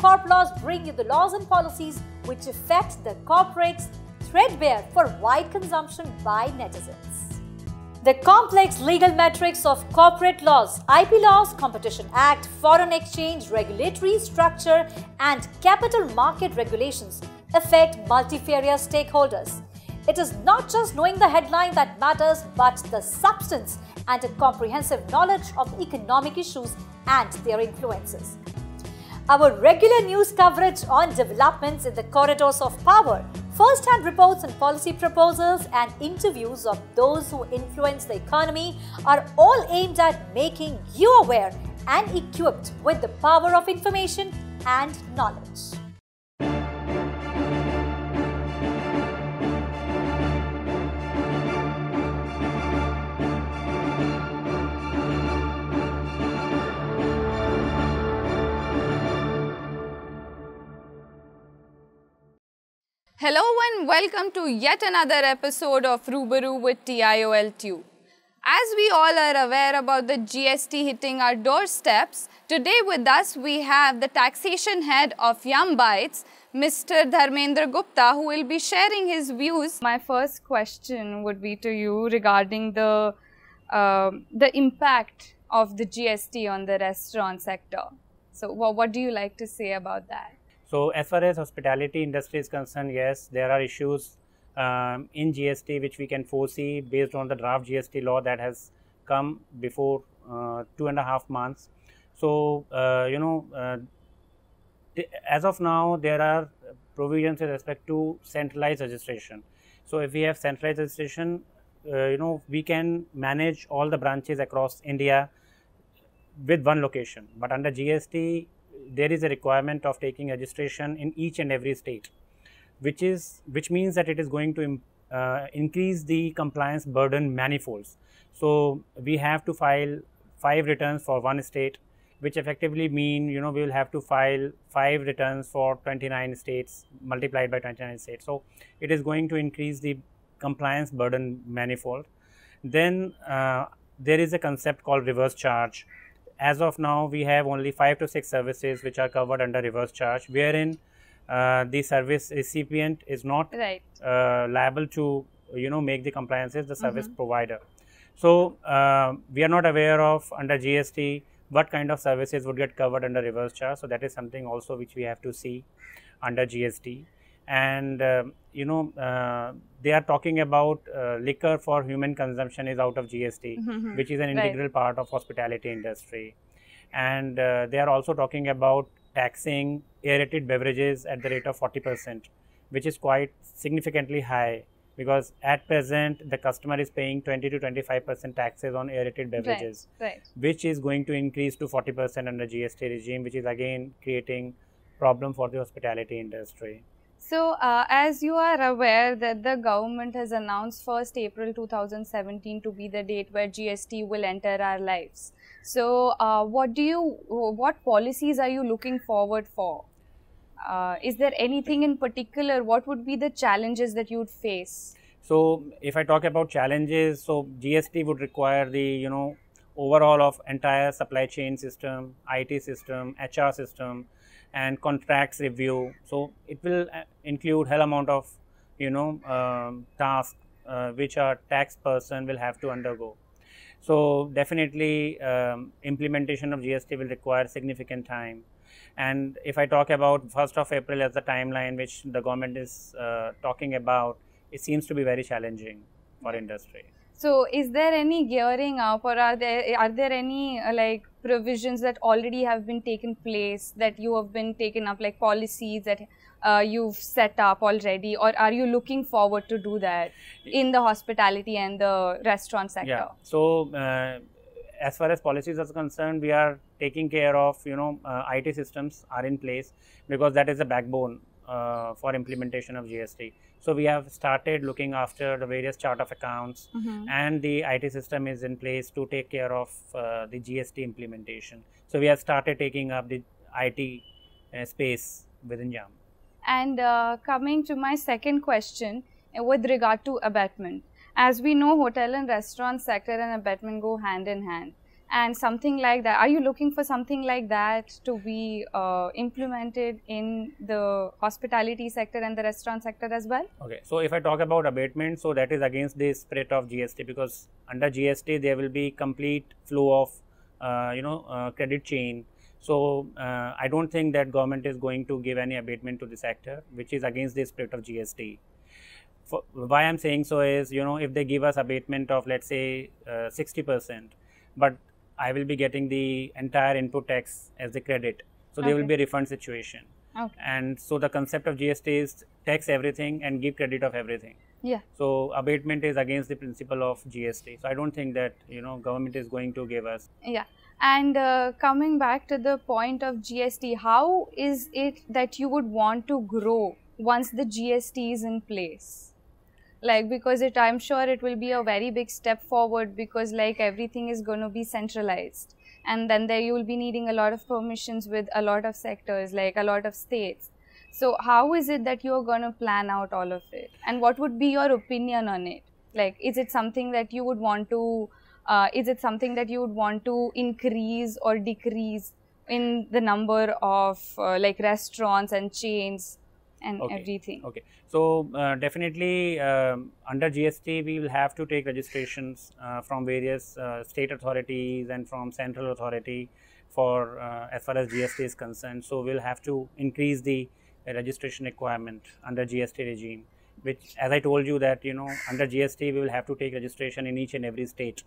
Corp Laws bring you the laws and policies which affect the corporates threadbare for wide consumption by netizens. The complex legal metrics of corporate laws, IP laws, Competition Act, foreign exchange, regulatory structure, and capital market regulations affect multifarious stakeholders. It is not just knowing the headline that matters, but the substance and a comprehensive knowledge of economic issues and their influences. Our regular news coverage on developments in the corridors of power, first hand reports on policy proposals, and interviews of those who influence the economy are all aimed at making you aware and equipped with the power of information and knowledge. Hello and welcome to yet another episode of Rubaru with TIOL Tube. As we all are aware about the GST hitting our doorsteps, today with us we have the taxation head of Yum Brands, Mr. Dharmender Gupta, who will be sharing his views. My first question would be to you regarding the uh, the impact of the GST on the restaurant sector. So, what, what do you like to say about that? So as far as hospitality industry is concerned, yes, there are issues um, in GST which we can foresee based on the draft GST law that has come before uh, two and a half months. So uh, you know, uh, as of now, there are provisions with respect to centralized registration. So if we have centralized registration, uh, you know, we can manage all the branches across India with one location. But under GST, there is a requirement of taking registration in each and every state, which is which means that it is going to uh, increase the compliance burden manifolds. So we have to file five returns for one state, which effectively mean you know we will have to file five returns for 29 states multiplied by 29 states. So it is going to increase the compliance burden manifold. Then uh, there is a concept called reverse charge as of now we have only five to six services which are covered under reverse charge wherein uh, the service recipient is not right. uh, liable to you know make the compliances the service mm -hmm. provider so uh, we are not aware of under gst what kind of services would get covered under reverse charge so that is something also which we have to see under gst and uh, you know uh, they are talking about uh, liquor for human consumption is out of GST, mm-hmm. which is an integral right. part of hospitality industry, and uh, they are also talking about taxing aerated beverages at the rate of 40%, which is quite significantly high because at present the customer is paying 20 to 25% taxes on aerated beverages, right, right. which is going to increase to 40% under GST regime, which is again creating problem for the hospitality industry. So, uh, as you are aware that the government has announced 1st April 2017 to be the date where GST will enter our lives. So, uh, what do you, what policies are you looking forward for? Uh, is there anything in particular? What would be the challenges that you would face? So, if I talk about challenges, so GST would require the, you know, overall of entire supply chain system, IT system, HR system, and contracts review. So it will uh, include hell amount of you know um, tasks uh, which a tax person will have to undergo. So definitely um, implementation of GST will require significant time. And if I talk about 1st of April as the timeline which the government is uh, talking about, it seems to be very challenging for industry. So, is there any gearing up, or are there are there any uh, like provisions that already have been taken place that you have been taken up, like policies that uh, you've set up already, or are you looking forward to do that in the hospitality and the restaurant sector? Yeah. So, uh, as far as policies are concerned, we are taking care of you know uh, IT systems are in place because that is the backbone uh, for implementation of GST. So we have started looking after the various chart of accounts, mm-hmm. and the IT system is in place to take care of uh, the GST implementation. So we have started taking up the IT uh, space within Yum. And uh, coming to my second question uh, with regard to abatement, as we know, hotel and restaurant sector and abatement go hand in hand. And something like that are you looking for something like that to be uh, implemented in the hospitality sector and the restaurant sector as well Okay, so if I talk about abatement, so that is against the spirit of GST because under GST there will be complete flow of uh, you know uh, credit chain. So uh, I don't think that government is going to give any abatement to the sector, which is against the spirit of GST. For, why I'm saying so is you know if they give us abatement of let's say uh, sixty percent, but I will be getting the entire input tax as the credit, so there will be a refund situation. okay And so the concept of GST is tax everything and give credit of everything. yeah So abatement is against the principle of GST. So I don't think that you know government is going to give us. Yeah. And uh, coming back to the point of GST, how is it that you would want to grow once the GST is in place? Like, because it, I'm sure it will be a very big step forward because, like, everything is going to be centralized. And then there you will be needing a lot of permissions with a lot of sectors, like a lot of states. So, how is it that you're going to plan out all of it? And what would be your opinion on it? Like, is it something that you would want to uh, is it something that you would want to increase or decrease in the number of uh, like restaurants and chains and Okay. everything Okay. So uh, definitely um, under GST we will have to take registrations uh, from various uh, state authorities and from central authority for uh, as far as GST is concerned. So we'll have to increase the uh, registration requirement under GST regime. Which, as I told you, that you know under GST we will have to take registration in each and every state,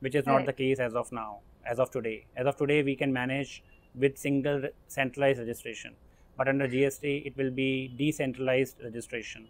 which is not Right. the case as of now, as of today. As of today, we can manage with single centralized registration but under GST it will be decentralized registration,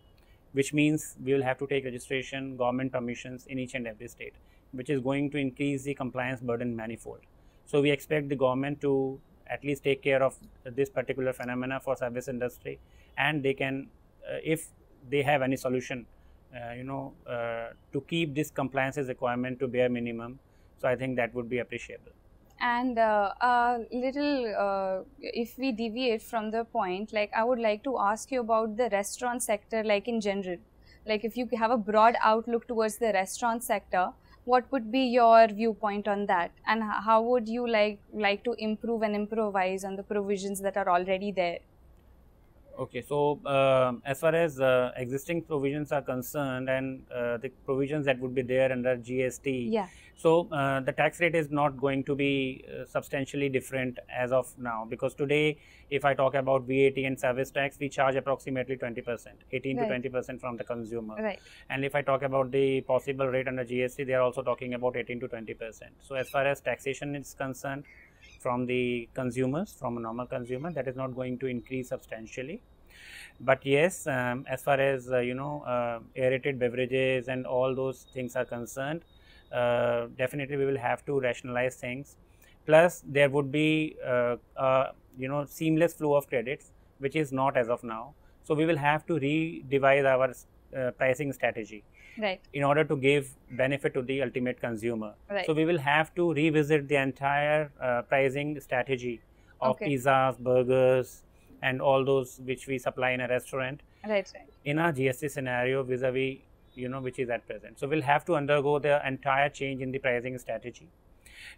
which means we will have to take registration, government permissions in each and every state, which is going to increase the compliance burden manifold. So we expect the government to at least take care of this particular phenomena for service industry, and they can, uh, if they have any solution, uh, you know, uh, to keep this compliances requirement to bare minimum. So I think that would be appreciable. And uh, a little uh, if we deviate from the point like i would like to ask you about the restaurant sector like in general. Like if you have a broad outlook towards the restaurant sector what would be your viewpoint on that? And how would you like like to improve and improvise on the provisions that are already there Okay, so um as far as uh, existing provisions are concerned and uh, the provisions that would be there under GST, yeah so uh, the tax rate is not going to be uh, substantially different as of now because today, if I talk about VAT and service tax, we charge approximately 20%, 18 Right. to 20% from the consumer. right And if I talk about the possible rate under GST, they are also talking about 18 to 20 percent. So as far as taxation is concerned, from the consumers, from a normal consumer, that is not going to increase substantially. But yes, um, as far as uh, you know, uh, aerated beverages and all those things are concerned, uh, definitely we will have to rationalize things. Plus, there would be uh, uh, you know seamless flow of credits, which is not as of now. So we will have to redevise our uh, pricing strategy right in order to give benefit to the ultimate consumer. Right. So we will have to revisit the entire uh, pricing strategy of Okay. pizzas, burgers, and all those which we supply in a restaurant right right in our GST scenario vis-a-vis you know which is at present. So we'll have to undergo the entire change in the pricing strategy.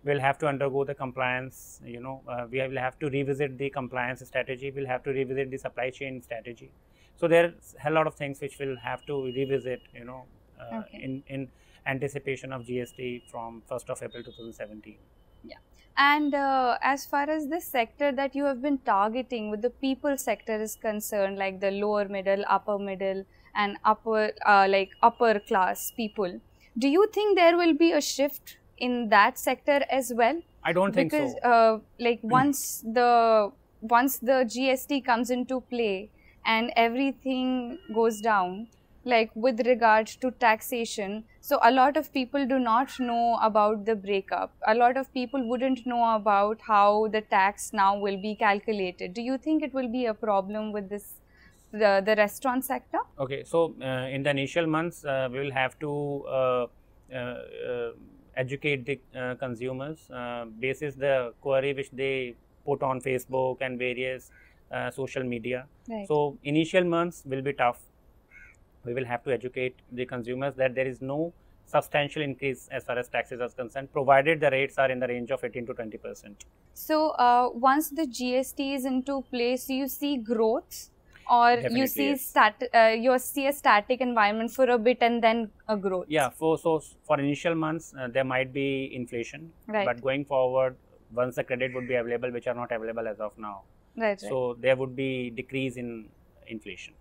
We'll have to undergo the compliance. You know, uh, we will have to revisit the compliance strategy. We'll have to revisit the supply chain strategy. So there's a lot of things which we'll have to revisit. You know, uh, Okay. in in anticipation of GST from 1st of April 2017. And uh, as far as the sector that you have been targeting with the people sector is concerned, like the lower middle, upper middle, and upper uh, like upper class people, do you think there will be a shift in that sector as well? I don't think because so. uh, like once the once the GST comes into play and everything goes down, like with regard to taxation, so a lot of people do not know about the breakup. A lot of people wouldn't know about how the tax now will be calculated. Do you think it will be a problem with this the the restaurant sector? Okay, so uh, in the initial months, uh, we will have to uh, uh, uh, educate the uh, consumers uh, basis the query which they put on Facebook and various uh, social media. Right. So initial months will be tough. We will have to educate the consumers that there is no substantial increase as far as taxes are concerned, provided the rates are in the range of 18 to 20 percent. So uh, once the GST is into place, you see growth, or Definitely, you see yes. stat uh, you see a static environment for a bit and then a growth. Yeah, for so for initial months uh, there might be inflation, Right. but going forward, once the credit would be available, which are not available as of now, Right. right. so there would be decrease in inflation.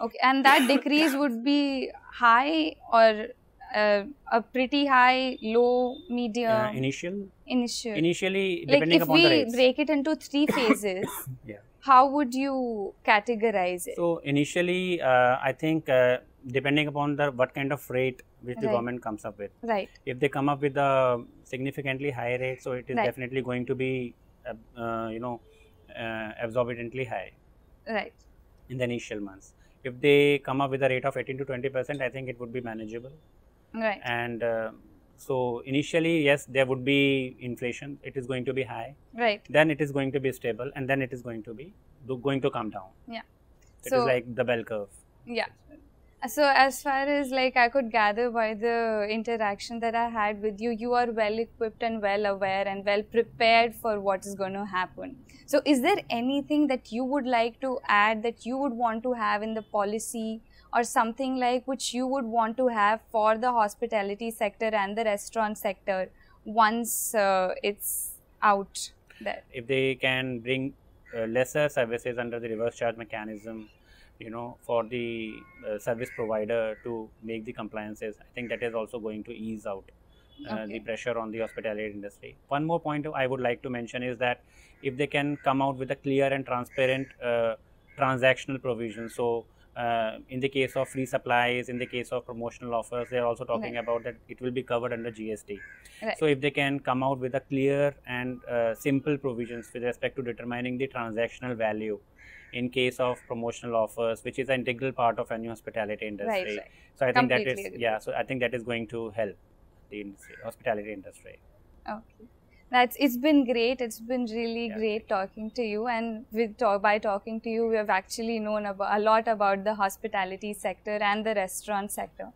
Okay, and that decrease would be high or uh, a pretty high, low, medium, Uh, initial, initial. initially like depending if upon the we rates. break it into three phases, Yeah. how would you categorize it? So initially, uh, I think uh, depending upon the what kind of rate which the government comes up with, right. if they come up with a significantly high rate, so it is Right. definitely going to be, uh, uh, you know, uh, exorbitantly high Right. in the initial months. If they come up with a rate of 18 to 20 percent, I think it would be manageable. Right. And uh, so initially, yes, there would be inflation. It is going to be high. Right. Then it is going to be stable, and then it is going to be going to come down. Yeah. It is So- like the bell curve. Yeah. So as far as like I could gather by the interaction that I had with you, you are well equipped and well aware and well prepared for what is going to happen. So is there anything that you would like to add that you would want to have in the policy or something like which you would want to have for the hospitality sector and the restaurant sector once uh, it's out there? if they can bring uh, lesser services under the reverse charge mechanism you know for the uh, service provider to make the compliances i think that is also going to ease out uh, Okay. the pressure on the hospitality industry one more point i would like to mention is that if they can come out with a clear and transparent uh, transactional provision so uh, in the case of free supplies in the case of promotional offers they are also talking Right. about that it will be covered under gst Right. so if they can come out with a clear and uh, simple provisions with respect to determining the transactional value in case of promotional offers, which is an integral part of any hospitality industry. right. So I think that Completely is yeah. So I think that is going to help the industry, hospitality industry. Okay. That's it's been great. It's been really Yeah. great talking to you, and with talk, by talking to you, we have actually known about, a lot about the hospitality sector and the restaurant sector,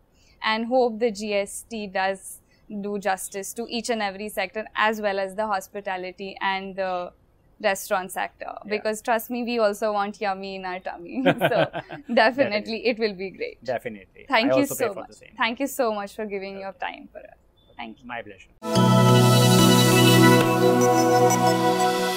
and hope the GST does do justice to each and every sector as well as the hospitality and the restaurant sector. Yeah. Because trust me, we also want yummy in our tummy. so definitely, it will be great. Definitely. Thank I you so for much. The same. Thank you so much for giving your time for us. Thank you. My pleasure thank you